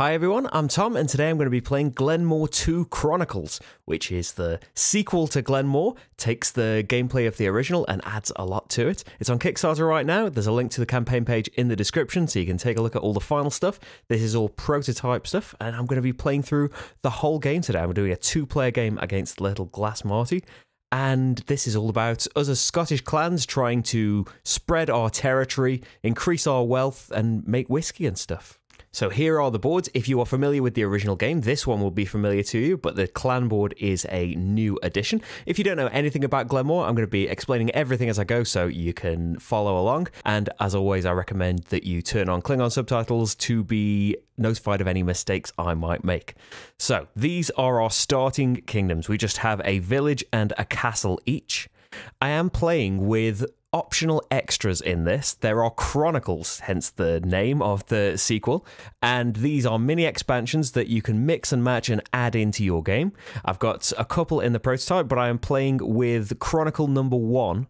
Hi everyone, I'm Tom, and today I'm going to be playing Glen More 2 Chronicles, which is the sequel to Glen More, takes the gameplay of the original and adds a lot to it. It's on Kickstarter right now, there's a link to the campaign page in the description so you can take a look at all the final stuff. This is all prototype stuff, and I'm going to be playing through the whole game today. I'm doing a two player game against Little Glass Marty. And this is all about us as Scottish clans trying to spread our territory, increase our wealth, and make whiskey and stuff. So here are the boards. If you are familiar with the original game, this one will be familiar to you, but the clan board is a new addition. If you don't know anything about Glen More, I'm going to be explaining everything as I go so you can follow along. And as always, I recommend that you turn on Klingon subtitles to be notified of any mistakes I might make. So these are our starting kingdoms. We just have a village and a castle each. I am playing with optional extras in this. There are chronicles, hence the name of the sequel, and these are mini expansions that you can mix and match and add into your game. I've got a couple in the prototype, but I am playing with Chronicle number one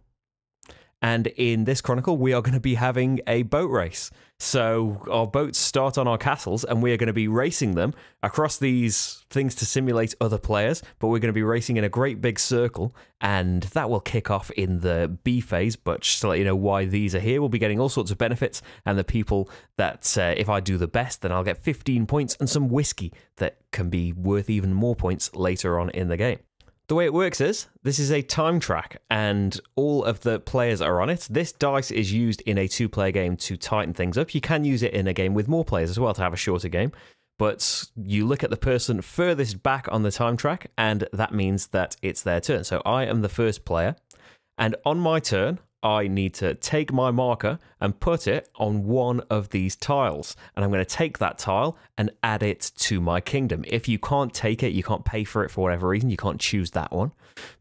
and in this chronicle, we are going to be having a boat race. So our boats start on our castles, and we are going to be racing them across these things to simulate other players. But we're going to be racing in a great big circle, and that will kick off in the B phase. But just to let you know why these are here, we'll be getting all sorts of benefits, and the people that uh, if I do the best, then I'll get 15 points and some whiskey that can be worth even more points later on in the game. The way it works is this is a time track, and all of the players are on it. This dice is used in a two player game to tighten things up. You can use it in a game with more players as well to have a shorter game, but you look at the person furthest back on the time track, and that means that it's their turn. So I am the first player, and on my turn, I need to take my marker and put it on one of these tiles. And I'm going to take that tile and add it to my kingdom. If you can't take it, you can't pay for it for whatever reason, you can't choose that one.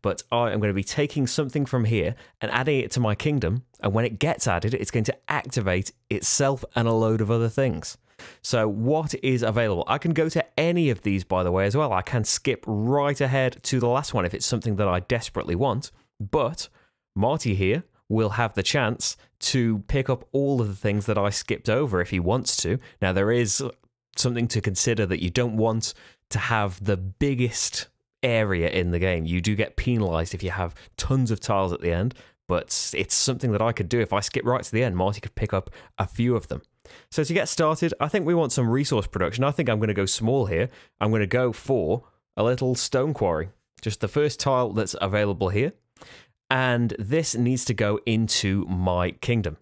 But I am going to be taking something from here and adding it to my kingdom. And when it gets added, it's going to activate itself and a load of other things. So, what is available? I can go to any of these, by the way, as well. I can skip right ahead to the last one if it's something that I desperately want. But Marty here will have the chance to pick up all of the things that I skipped over if he wants to. Now, there is something to consider that you don't want to have the biggest area in the game. You do get penalized if you have tons of tiles at the end, but it's something that I could do. If I skip right to the end, Marty could pick up a few of them. So, to get started, I think we want some resource production. I think I'm going to go small here. I'm going to go for a little stone quarry. Just the first tile that's available here and this needs to go into my kingdom.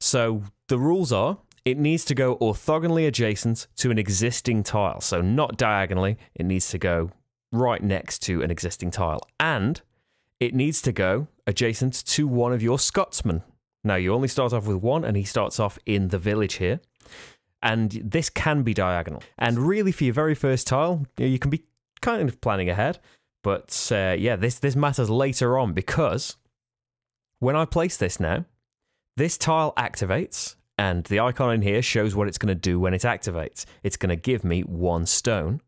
So the rules are it needs to go orthogonally adjacent to an existing tile. So not diagonally, it needs to go right next to an existing tile. And it needs to go adjacent to one of your Scotsmen. Now, you only start off with one, and he starts off in the village here. And this can be diagonal. And really, for your very first tile, you can be kind of planning ahead. But uh, yeah, this this matters later on because when I place this now, this tile activates, and the icon in here shows what it's going to do when it activates. It's going to give me one stone.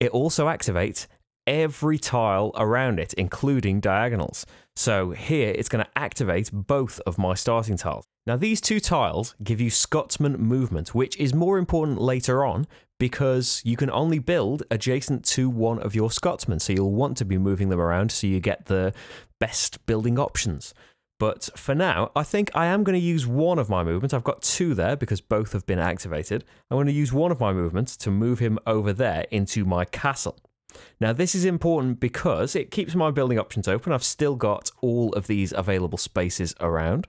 It also activates every tile around it, including diagonals. So here it's going to activate both of my starting tiles. Now these two tiles give you Scotsman movement, which is more important later on because you can only build adjacent to one of your Scotsmen. So you'll want to be moving them around so you get the best building options. But for now, I think I am going to use one of my movements. I've got two there because both have been activated. I'm going to use one of my movements to move him over there into my castle. Now, this is important because it keeps my building options open. I've still got all of these available spaces around.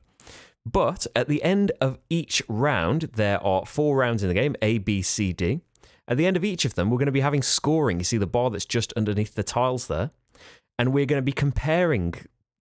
But at the end of each round, there are four rounds in the game A, B, C, D. At the end of each of them, we're going to be having scoring. You see the bar that's just underneath the tiles there. And we're going to be comparing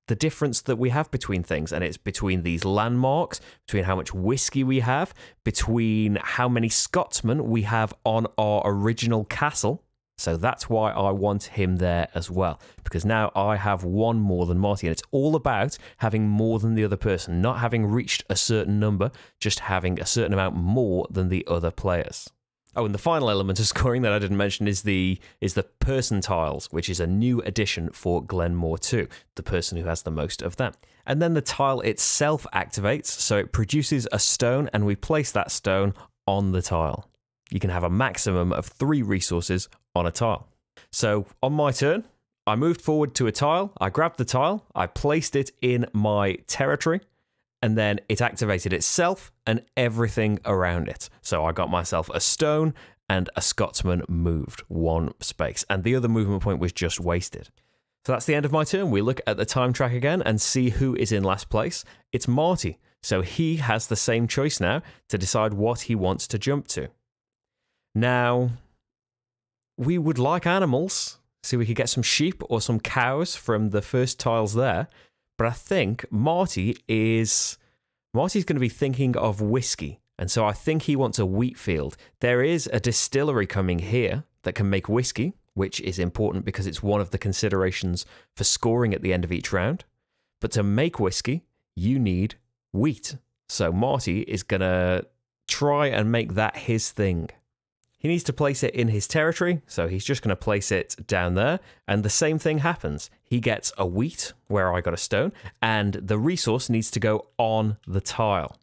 the difference that we have between things. And it's between these landmarks, between how much whiskey we have, between how many Scotsmen we have on our original castle. So that's why I want him there as well. Because now I have one more than Marty. And it's all about having more than the other person, not having reached a certain number, just having a certain amount more than the other players. Oh, and the final element of scoring that I didn't mention is the is the person tiles, which is a new addition for Glen More 2, the person who has the most of them. And then the tile itself activates, so it produces a stone, and we place that stone on the tile. you can have a maximum of three resources on a tile. So on my turn, I moved forward to a tile, I grabbed the tile, I placed it in my territory, and then it activated itself and everything around it. So I got myself a stone and a Scotsman moved one space, and the other movement point was just wasted. So that's the end of my turn. We look at the time track again and see who is in last place. It's Marty. So he has the same choice now to decide what he wants to jump to. Now, we would like animals. See, we could get some sheep or some cows from the first tiles there. But I think Marty is. Marty's going to be thinking of whiskey. And so I think he wants a wheat field. There is a distillery coming here that can make whiskey, which is important because it's one of the considerations for scoring at the end of each round. But to make whiskey, you need wheat. So Marty is going to try and make that his thing. He needs to place it in his territory, so he's just going to place it down there, and the same thing happens. He gets a wheat, where I got a stone, and the resource needs to go on the tile.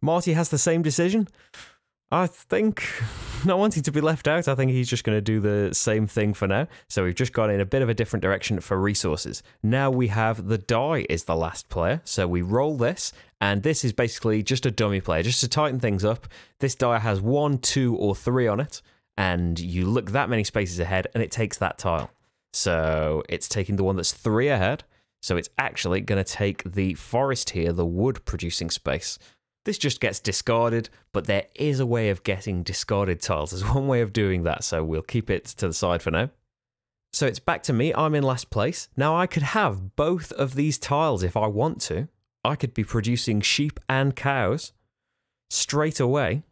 Marty has the same decision. I think not wanting to be left out, I think he's just going to do the same thing for now. So we've just gone in a bit of a different direction for resources. Now we have the die is the last player. So we roll this, and this is basically just a dummy player, just to tighten things up. This die has one, two, or three on it, and you look that many spaces ahead, and it takes that tile. So it's taking the one that's three ahead. So it's actually going to take the forest here, the wood producing space. This just gets discarded, but there is a way of getting discarded tiles. There's one way of doing that, so we'll keep it to the side for now. So it's back to me. I'm in last place. Now I could have both of these tiles if I want to. I could be producing sheep and cows straight away,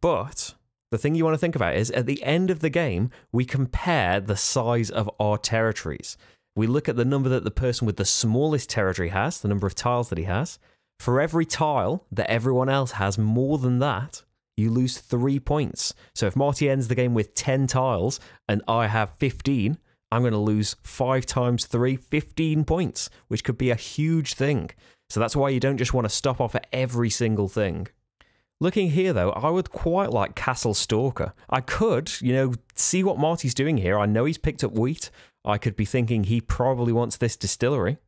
but the thing you want to think about is at the end of the game, we compare the size of our territories. We look at the number that the person with the smallest territory has, the number of tiles that he has, for every tile that everyone else has more than that, you lose three points. So if Marty ends the game with 10 tiles and I have 15, I'm going to lose 5 times 3, 15 points, which could be a huge thing. So that's why you don't just want to stop off at every single thing. Looking here, though, I would quite like Castle Stalker. I could, you know, see what Marty's doing here. I know he's picked up wheat. I could be thinking he probably wants this distillery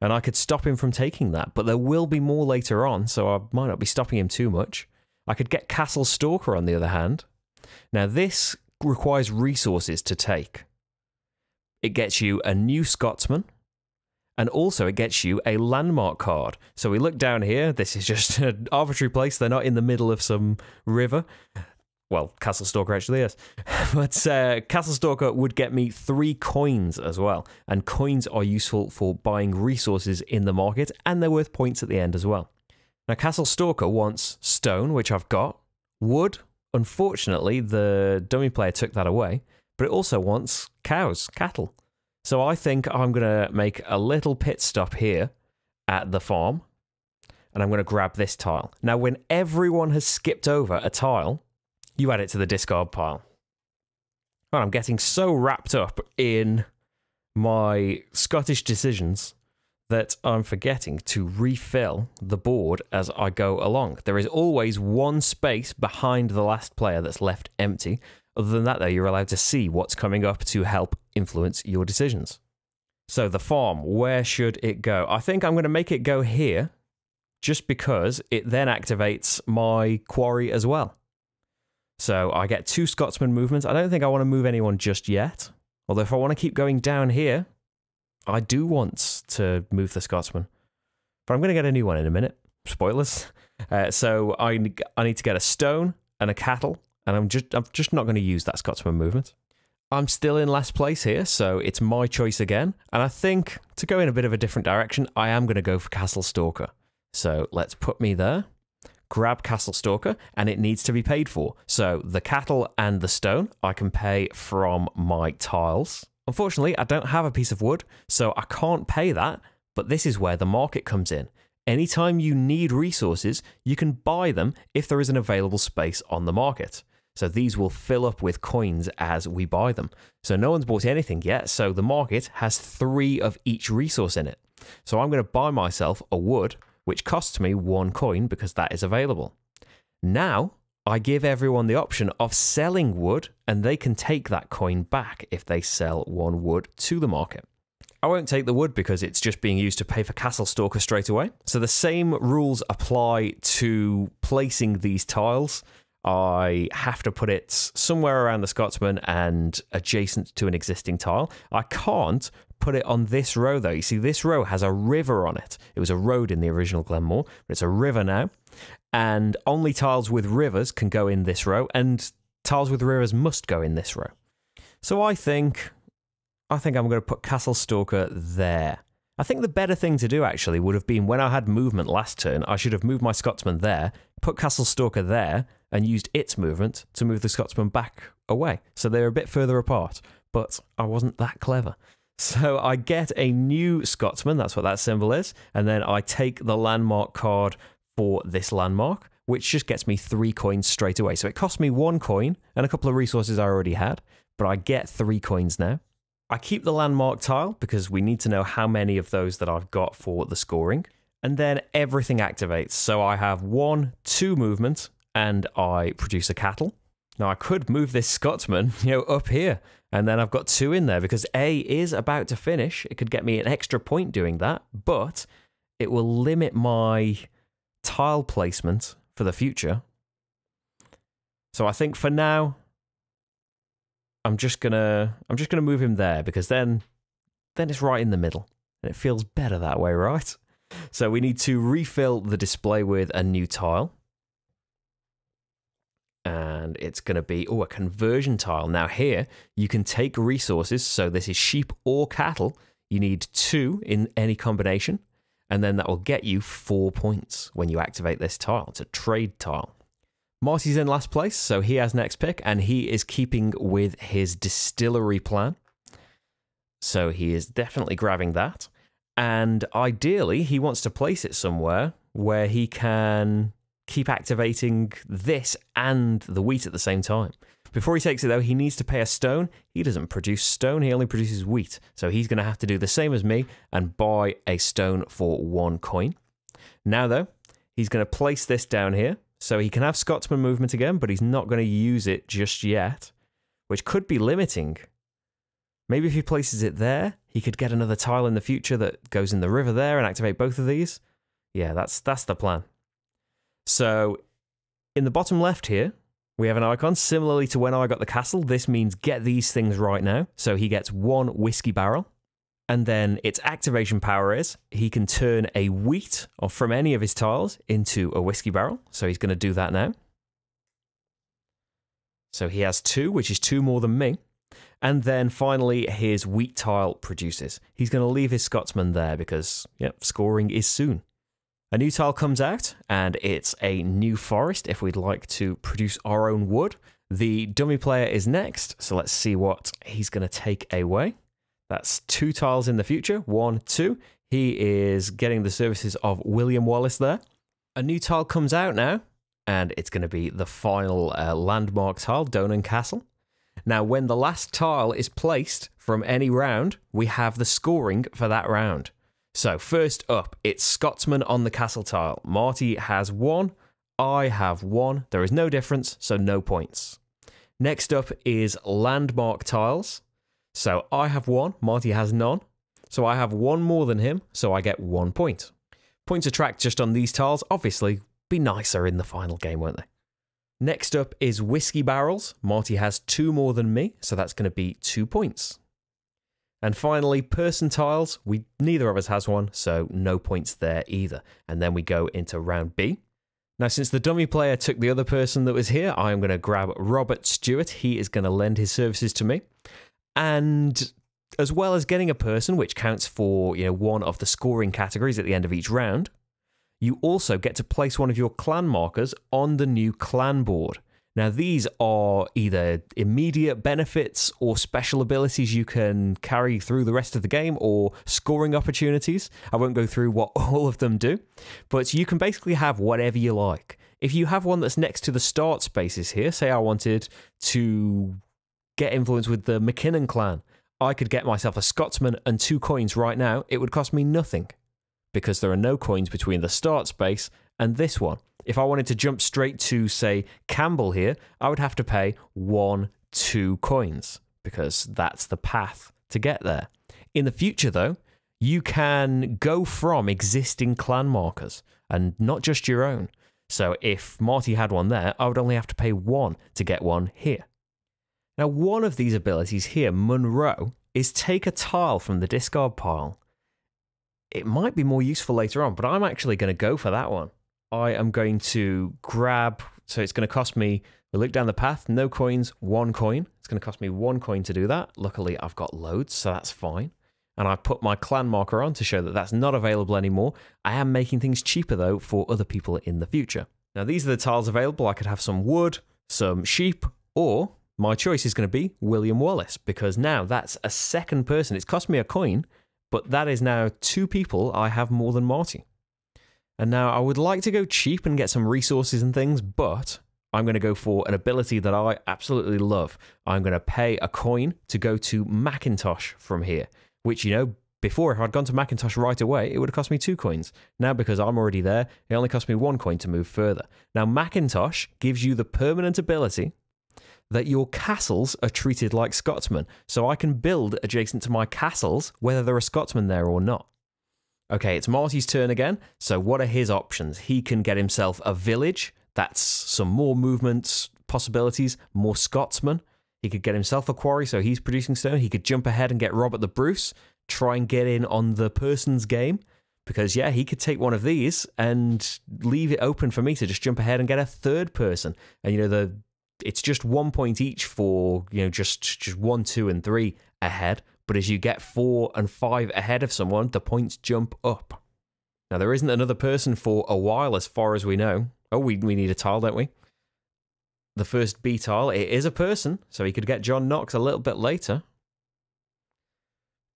and I could stop him from taking that. But there will be more later on, so I might not be stopping him too much. I could get Castle Stalker on the other hand. Now, this requires resources to take. It gets you a new Scotsman, and also it gets you a landmark card. So we look down here. This is just an arbitrary place. They're not in the middle of some river. Well, Castle Stalker actually is. but uh, Castle Stalker would get me three coins as well. And coins are useful for buying resources in the market, and they're worth points at the end as well. Now, Castle Stalker wants stone, which I've got, wood. Unfortunately, the dummy player took that away, but it also wants cows, cattle. So I think I'm going to make a little pit stop here at the farm, and I'm going to grab this tile. Now, when everyone has skipped over a tile, you add it to the discard pile. Well, I'm getting so wrapped up in my Scottish decisions that I'm forgetting to refill the board as I go along. There is always one space behind the last player that's left empty. Other than that, though, you're allowed to see what's coming up to help influence your decisions. So, the farm, where should it go? I think I'm going to make it go here just because it then activates my quarry as well. So I get two Scotsman movements. I don't think I want to move anyone just yet. Although if I want to keep going down here, I do want to move the Scotsman. But I'm going to get a new one in a minute. Spoilers. Uh, so I I need to get a stone and a cattle, and I'm just I'm just not going to use that Scotsman movement. I'm still in last place here, so it's my choice again. And I think to go in a bit of a different direction, I am going to go for Castle Stalker. So let's put me there grab Castle Stalker and it needs to be paid for. So the cattle and the stone I can pay from my tiles. Unfortunately, I don't have a piece of wood, so I can't pay that, but this is where the market comes in. Anytime you need resources, you can buy them if there is an available space on the market. So these will fill up with coins as we buy them. So no one's bought anything yet, so the market has three of each resource in it. So I'm going to buy myself a wood which costs me one coin because that is available. Now I give everyone the option of selling wood, and they can take that coin back if they sell one wood to the market. I won't take the wood because it's just being used to pay for Castle Stalker straight away. So the same rules apply to placing these tiles. I have to put it somewhere around the Scotsman and adjacent to an existing tile. I can't put it on this row though. You see, this row has a river on it. It was a road in the original Glen More, but it's a river now. And only tiles with rivers can go in this row, and tiles with rivers must go in this row. So I think I think I'm going to put Castle Stalker there. I think the better thing to do actually would have been when I had movement last turn, I should have moved my Scotsman there, put Castle Stalker there, and used its movement to move the Scotsman back away. So they're a bit further apart, but I wasn't that clever. So I get a new Scotsman, that's what that symbol is, and then I take the landmark card for this landmark, which just gets me three coins straight away. So it cost me one coin and a couple of resources I already had, but I get three coins now. I keep the landmark tile because we need to know how many of those that I've got for the scoring. And then everything activates. So I have one, two movement, and I produce a cattle. Now I could move this Scotsman, you know, up here, and then I've got two in there because A is about to finish. It could get me an extra point doing that, but it will limit my tile placement for the future. So I think for now, I'm just gonna I'm just gonna move him there because then then it's right in the middle and it feels better that way, right? So we need to refill the display with a new tile. And it's going to be, oh, a conversion tile. Now, here you can take resources. So, this is sheep or cattle. You need two in any combination. And then that will get you four points when you activate this tile. It's a trade tile. Marty's in last place, so he has next pick, and he is keeping with his distillery plan. So he is definitely grabbing that. And ideally, he wants to place it somewhere where he can keep activating this and the wheat at the same time. Before he takes it, though, he needs to pay a stone. He doesn't produce stone, he only produces wheat. So he's going to have to do the same as me and buy a stone for one coin. Now, though, he's going to place this down here. So he can have Scotsman movement again, but he's not going to use it just yet, which could be limiting. Maybe if he places it there, he could get another tile in the future that goes in the river there and activate both of these. Yeah, that's that's the plan. So in the bottom left here, we have an icon similarly to when I got the castle. This means get these things right now. So he gets one whiskey barrel and then its activation power is he can turn a wheat or from any of his tiles into a whiskey barrel. So he's going to do that now. So he has two, which is two more than me. And then finally, his wheat tile produces. He's going to leave his Scotsman there because, yep, scoring is soon. A new tile comes out, and it's a new forest if we'd like to produce our own wood. The dummy player is next, so let's see what he's going to take away. That's two tiles in the future. One, two. He is getting the services of William Wallace there. A new tile comes out now, and it's going to be the final uh, landmark tile, Donan Castle. Now, when the last tile is placed from any round, we have the scoring for that round. So, first up, it's Scotsman on the castle tile. Marty has one, I have one. There is no difference, so no points. Next up is landmark tiles. So I have one, Marty has none. So I have one more than him, so I get one point. Points attract just on these tiles, obviously, be nicer in the final game, won't they? Next up is Whiskey Barrels. Marty has two more than me, so that's going to be two points. And finally, person tiles. We neither of us has one, so no points there either. And then we go into round B. Now, since the dummy player took the other person that was here, I am going to grab Robert Stewart. He is going to lend his services to me and as well as getting a person, which counts for you know one of the scoring categories at the end of each round, you also get to place one of your clan markers on the new clan board. Now, these are either immediate benefits or special abilities you can carry through the rest of the game or scoring opportunities. I won't go through what all of them do, but you can basically have whatever you like. If you have one that's next to the start spaces here, say I wanted to get influence with the McKinnon clan. I could get myself a Scotsman and two coins right now. It would cost me nothing because there are no coins between the start space and this one. If I wanted to jump straight to, say, Campbell here, I would have to pay one, two coins because that's the path to get there. In the future, though, you can go from existing clan markers and not just your own. So if Marty had one there, I would only have to pay one to get one here. Now, one of these abilities here, Munro, is take a tile from the discard pile. It might be more useful later on, but I'm actually going to go for that one. I am going to grab, so it's going to cost me, we look down the path, no coins, one coin. It's going to cost me one coin to do that. Luckily, I've got loads, so that's fine. And I put my clan marker on to show that that's not available anymore. I am making things cheaper, though, for other people in the future. Now, these are the tiles available. I could have some wood, some sheep, or my choice is going to be William Wallace because now that's a second person. It's cost me a coin, but that is now two people I have more than Marty. And now I would like to go cheap and get some resources and things, but I'm going to go for an ability that I absolutely love. I'm going to pay a coin to go to Mackintosh from here, which, you know, before, if I'd gone to Mackintosh right away, it would have cost me two coins. Now, because I'm already there, it only cost me one coin to move further. Now, Mackintosh gives you the permanent ability that your castles are treated like Scotsmen. So I can build adjacent to my castles, whether there are Scotsmen there or not. Okay, it's Marty's turn again. So what are his options? He can get himself a village. That's some more movement possibilities, more Scotsmen. He could get himself a quarry, so he's producing stone. He could jump ahead and get Robert the Bruce, try and get in on the person's game. Because, yeah, he could take one of these and leave it open for me to just jump ahead and get a third person. And, you know, the it's just one point each for you know just just one, two, and three ahead. But as you get four and five ahead of someone, the points jump up. Now there isn't another person for a while, as far as we know. Oh, we we need a tile, don't we? The first B tile, it is a person, so he could get John Knox a little bit later.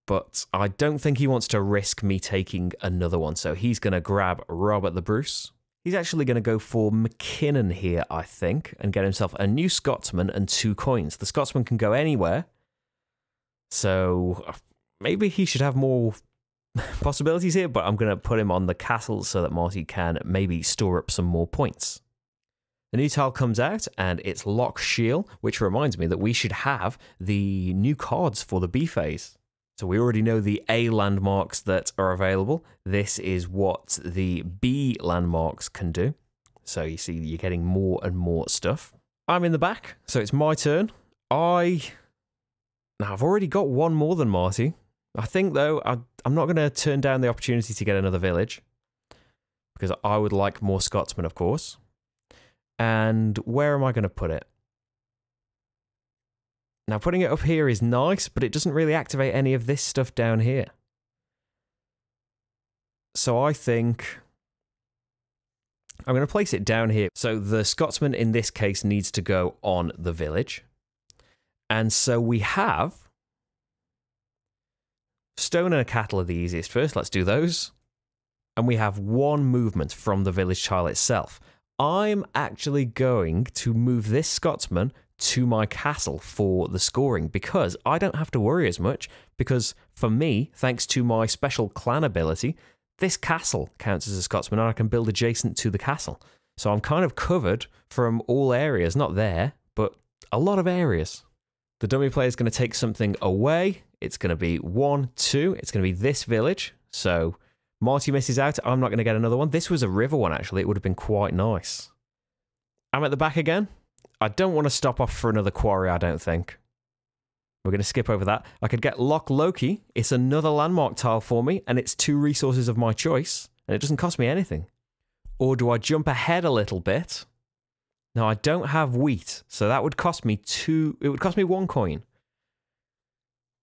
But I don't think he wants to risk me taking another one, so he's going to grab Robert the Bruce. He's actually going to go for McKinnon here, I think, and get himself a new Scotsman and two coins. The Scotsman can go anywhere. So maybe he should have more possibilities here, but I'm going to put him on the castle so that Marty can maybe store up some more points. The new tile comes out and it's Loch Shiel, which reminds me that we should have the new cards for the B phase. So we already know the A landmarks that are available. This is what the B landmarks can do. So you see you're getting more and more stuff. I'm in the back, so it's my turn. I now I've already got one more than Marty. I think though I, I'm not going to turn down the opportunity to get another village because I would like more Scotsmen, of course. And where am I going to put it? Now, putting it up here is nice, but it doesn't really activate any of this stuff down here. So I think I'm going to place it down here. So the Scotsman in this case needs to go on the village. And so we have stone and a cattle are the easiest first. Let's do those. And we have one movement from the village tile itself. I'm actually going to move this Scotsman to my castle for the scoring because I don't have to worry as much because for me, thanks to my special clan ability, this castle counts as a Scotsman and I can build adjacent to the castle. So I'm kind of covered from all areas, not there, but a lot of areas. The dummy player is going to take something away. It's going to be one, two. It's going to be this village. So Marty misses out. I'm not going to get another one. This was a river one, actually. It would have been quite nice. I'm at the back again. I don't want to stop off for another quarry, I don't think. We're going to skip over that. I could get Loch Lochy. It's another landmark tile for me, and it's two resources of my choice, and it doesn't cost me anything. Or do I jump ahead a little bit? Now, I don't have wheat, so that would cost me two... It would cost me one coin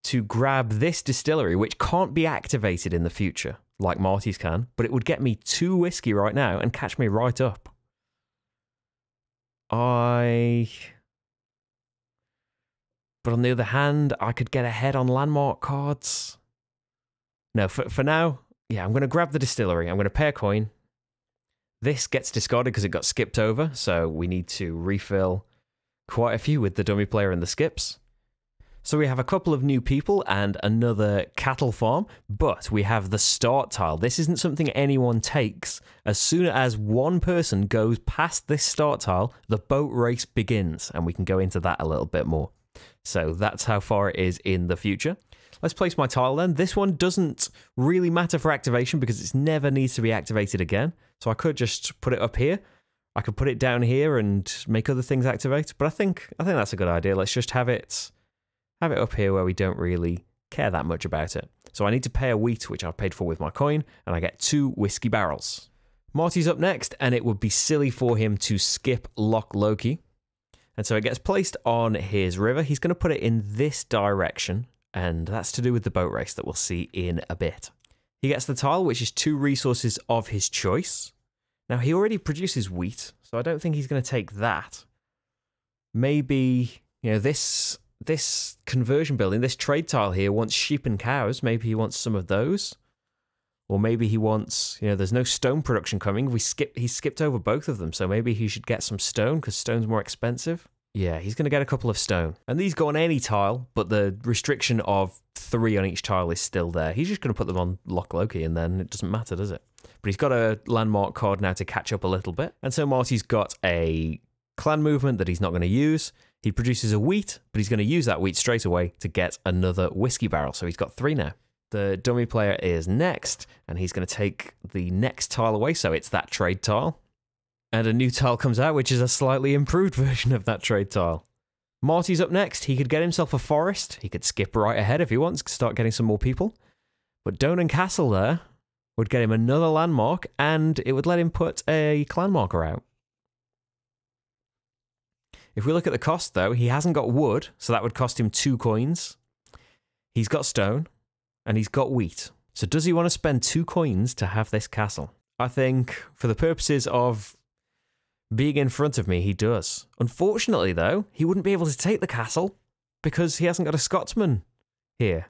to grab this distillery, which can't be activated in the future, like Marty's can, but it would get me two whiskey right now and catch me right up. I. But on the other hand, I could get ahead on landmark cards. No, for, for now, yeah, I'm going to grab the distillery. I'm going to pay a coin. This gets discarded because it got skipped over, so we need to refill quite a few with the dummy player and the skips. So we have a couple of new people and another cattle farm, but we have the start tile. This isn't something anyone takes. As soon as one person goes past this start tile, the boat race begins, and we can go into that a little bit more. So that's how far it is in the future. Let's place my tile then. This one doesn't really matter for activation because it never needs to be activated again. So I could just put it up here. I could put it down here and make other things activate. But I think I think that's a good idea. Let's just have it have it up here where we don't really care that much about it. So I need to pay a wheat, which I've paid for with my coin, and I get two whiskey barrels. Marty's up next, and it would be silly for him to skip Loch Lochy. And so it gets placed on his river. He's going to put it in this direction, and that's to do with the boat race that we'll see in a bit. He gets the tile, which is two resources of his choice. Now, he already produces wheat, so I don't think he's going to take that. Maybe, you know, this this conversion building, this trade tile here wants sheep and cows. Maybe he wants some of those. Or maybe he wants, you know, there's no stone production coming. We skip he skipped over both of them, so maybe he should get some stone because stone's more expensive. Yeah, he's going to get a couple of stone. And these go on any tile, but the restriction of three on each tile is still there. He's just going to put them on Loch Lochy and then it doesn't matter, does it? But he's got a landmark card now to catch up a little bit. And so Marty's got a clan movement that he's not going to use. He produces a wheat, but he's going to use that wheat straight away to get another whiskey barrel. So he's got three now. The dummy player is next, and he's going to take the next tile away. So it's that trade tile. And a new tile comes out, which is a slightly improved version of that trade tile. Marty's up next. He could get himself a forest. He could skip right ahead if he wants, to start getting some more people. But Donan Castle there would get him another landmark, and it would let him put a clan marker out. If we look at the cost, though, he hasn't got wood, so that would cost him two coins. He's got stone, and he's got wheat. So does he want to spend two coins to have this castle? I think, for the purposes of being in front of me, he does. Unfortunately, though, he wouldn't be able to take the castle because he hasn't got a Scotsman here.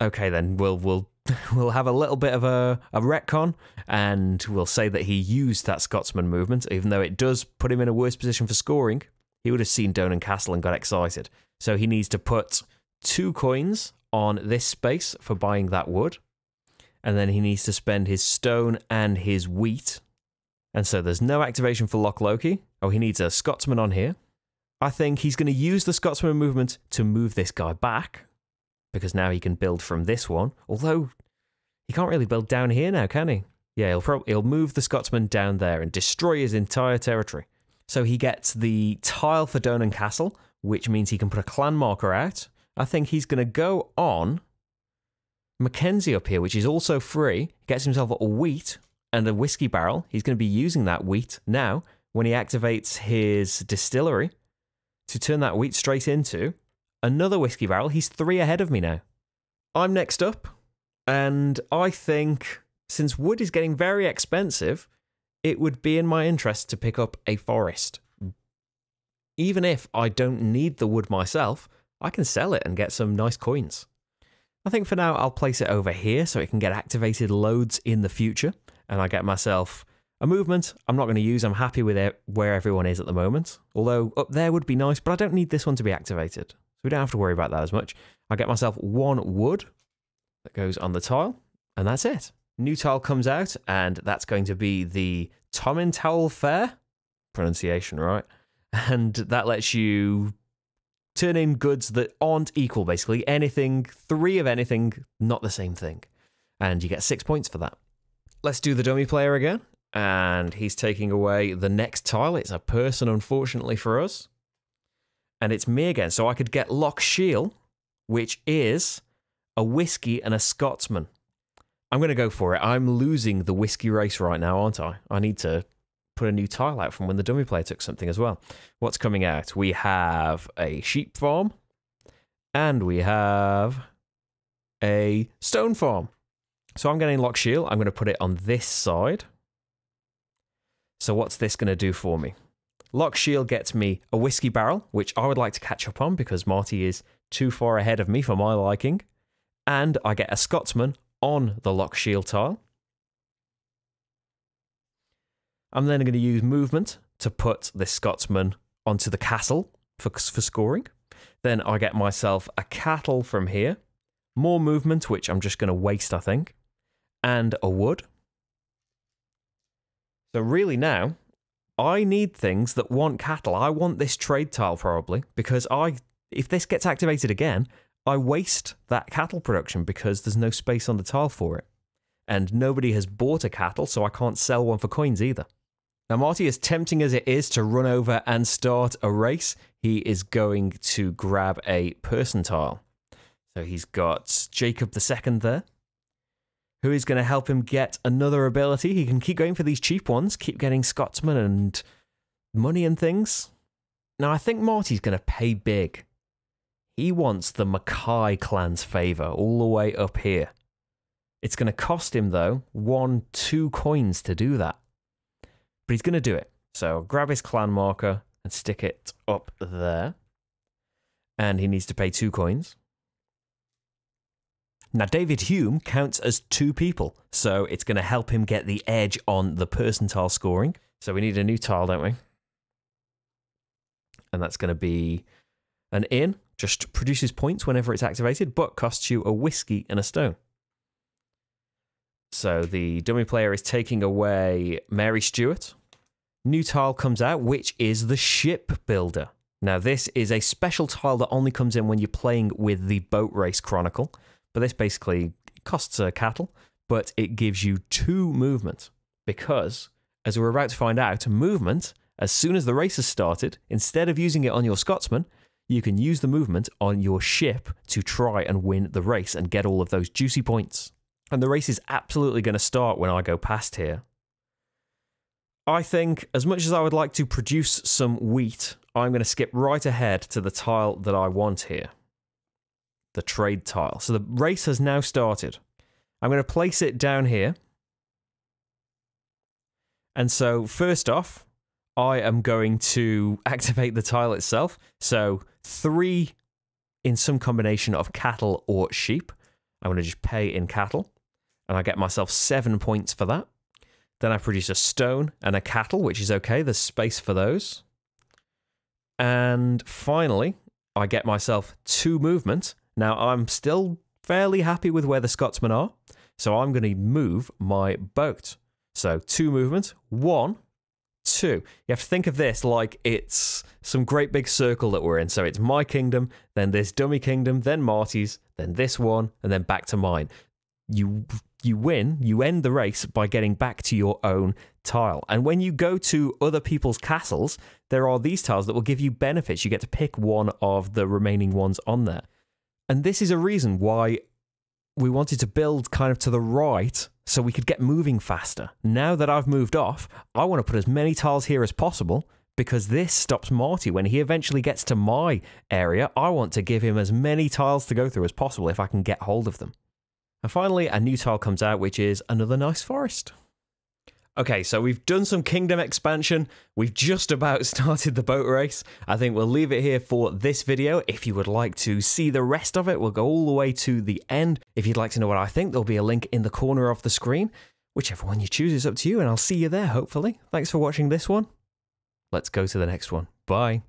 Okay, then we'll we'll we'll have a little bit of a, a retcon, and we'll say that he used that Scotsman movement, even though it does put him in a worse position for scoring. He would have seen Donan Castle and got excited. So he needs to put two coins on this space for buying that wood. And then he needs to spend his stone and his wheat and so there's no activation for Loch Lochy. Oh, he needs a Scotsman on here. I think he's going to use the Scotsman movement to move this guy back because now he can build from this one. Although he can't really build down here now, can he? Yeah, he'll probably he'll move the Scotsman down there and destroy his entire territory. So he gets the tile for Donan Castle, which means he can put a clan marker out. I think he's going to go on Mackenzie up here, which is also free. Gets himself a wheat, and a whiskey barrel. He's going to be using that wheat now when he activates his distillery to turn that wheat straight into another whiskey barrel. He's three ahead of me now. I'm next up, and I think since wood is getting very expensive, it would be in my interest to pick up a forest. Even if I don't need the wood myself, I can sell it and get some nice coins. I think for now I'll place it over here so it can get activated loads in the future and I get myself a movement I'm not going to use. I'm happy with it where everyone is at the moment. Although up there would be nice, but I don't need this one to be activated. We don't have to worry about that as much. I get myself one wood that goes on the tile, and that's it. New tile comes out, and that's going to be the Tomintoul Fair. Pronunciation, right? And that lets you turn in goods that aren't equal, basically. Anything, three of anything, not the same thing. And you get six points for that. Let's do the dummy player again. And he's taking away the next tile. It's a person, unfortunately for us. And it's me again. So I could get Loch Shiel, which is a whiskey and a Scotsman. I'm going to go for it. I'm losing the whiskey race right now, aren't I? I need to put a new tile out from when the dummy player took something as well. What's coming out? We have a sheep farm and we have a stone farm. So I'm getting Loch Shiel. I'm going to put it on this side. So what's this going to do for me? Loch Shiel gets me a whiskey barrel, which I would like to catch up on because Marty is too far ahead of me for my liking. And I get a Scotsman on the Loch Shiel tile. I'm then going to use movement to put this Scotsman onto the castle for, for scoring. Then I get myself a cattle from here, more movement, which I'm just going to waste, I think, and a wood. So, really, now I need things that want cattle. I want this trade tile probably because I, if this gets activated again, I waste that cattle production because there's no space on the tile for it. And nobody has bought a cattle, so I can't sell one for coins either. Now, Marty, as tempting as it is to run over and start a race, he is going to grab a person tile. So he's got Jacob the second there, who is going to help him get another ability. He can keep going for these cheap ones, keep getting Scotsman and money and things. Now, I think Marty's going to pay big. He wants the Mackay clan's favour all the way up here. It's going to cost him, though, one, two coins to do that but he's going to do it. So grab his clan marker and stick it up there. And he needs to pay two coins. Now, David Hume counts as two people, so it's going to help him get the edge on the person tile scoring. So we need a new tile, don't we? And that's going to be an inn, just produces points whenever it's activated, but costs you a whiskey and a stone. So the dummy player is taking away Mary Stuart. New tile comes out, which is the ship builder. Now, this is a special tile that only comes in when you're playing with the Boat Race Chronicle. But this basically costs a cattle, but it gives you two movement. Because, as we're about to find out, movement, as soon as the race has started, instead of using it on your Scotsman, you can use the movement on your ship to try and win the race and get all of those juicy points. And the race is absolutely going to start when I go past here. I think, as much as I would like to produce some wheat, I'm going to skip right ahead to the tile that I want here the trade tile. So the race has now started. I'm going to place it down here. And so, first off, I am going to activate the tile itself. So, three in some combination of cattle or sheep. I'm going to just pay in cattle and I get myself seven points for that. Then I produce a stone and a cattle, which is okay. There's space for those. And finally, I get myself two movement. Now, I'm still fairly happy with where the Scotsmen are, so I'm going to move my boat. So, two movements. one, two. You have to think of this like it's some great big circle that we're in. So, it's my kingdom, then this dummy kingdom, then Marty's, then this one, and then back to mine. You you win, you end the race by getting back to your own tile. And when you go to other people's castles, there are these tiles that will give you benefits. You get to pick one of the remaining ones on there. And this is a reason why we wanted to build kind of to the right so we could get moving faster. Now that I've moved off, I want to put as many tiles here as possible because this stops Marty when he eventually gets to my area. I want to give him as many tiles to go through as possible if I can get hold of them. And finally, a new tile comes out, which is another nice forest. Okay, so we've done some kingdom expansion. We've just about started the boat race. I think we'll leave it here for this video. If you would like to see the rest of it, we'll go all the way to the end. If you'd like to know what I think, there'll be a link in the corner of the screen. Whichever one you choose is up to you, and I'll see you there, hopefully. Thanks for watching this one. Let's go to the next one. Bye.